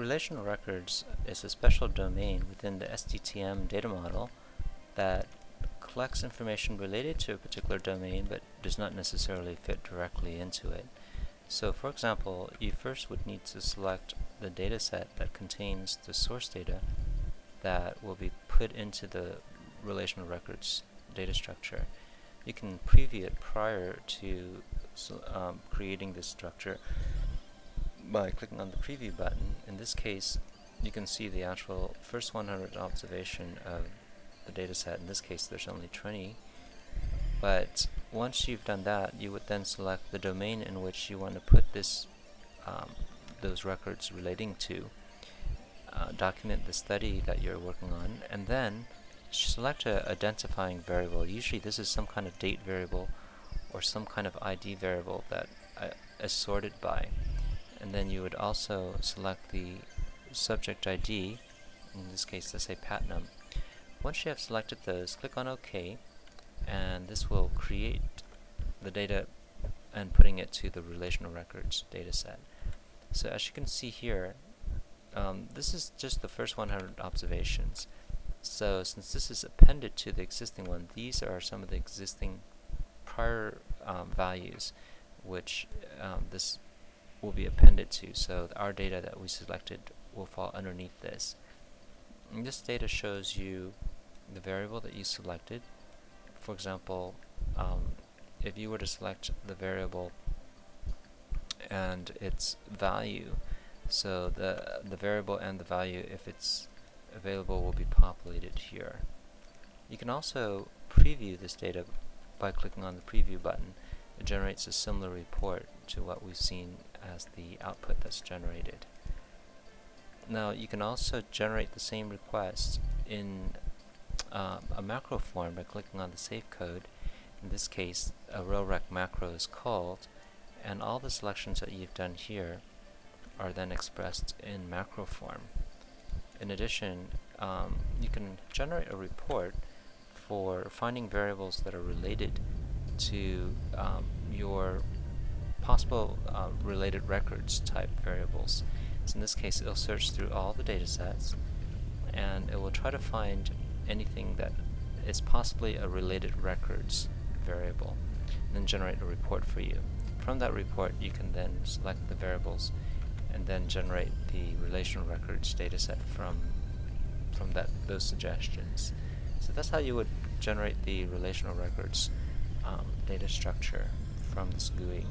relational records is a special domain within the SDTM data model that collects information related to a particular domain but does not necessarily fit directly into it. So for example, you first would need to select the data set that contains the source data that will be put into the relational records data structure. You can preview it prior to um, creating this structure by clicking on the preview button. In this case, you can see the actual first 100 observation of the data set. In this case, there's only 20. But once you've done that, you would then select the domain in which you want to put this, um, those records relating to, uh, document the study that you're working on, and then select a identifying variable. Usually this is some kind of date variable or some kind of ID variable that uh, is sorted by. And then you would also select the subject ID, in this case let's say patnum. Once you have selected those, click on OK, and this will create the data and putting it to the relational records dataset. So as you can see here, um, this is just the first 100 observations. So since this is appended to the existing one, these are some of the existing prior um, values which um, this will be appended to. So our data that we selected will fall underneath this. And this data shows you the variable that you selected. For example, um, if you were to select the variable and its value, so the the variable and the value, if it's available, will be populated here. You can also preview this data by clicking on the preview button. It generates a similar report to what we've seen as the output that's generated. Now you can also generate the same request in uh, a macro form by clicking on the save code. In this case, a rel-rec macro is called, and all the selections that you've done here are then expressed in macro form. In addition, um, you can generate a report for finding variables that are related to um, your possible uh, related records type variables. So in this case, it'll search through all the data sets and it will try to find anything that is possibly a related records variable and then generate a report for you. From that report, you can then select the variables and then generate the relational records dataset from from that those suggestions. So that's how you would generate the relational records um, data structure from this GUI.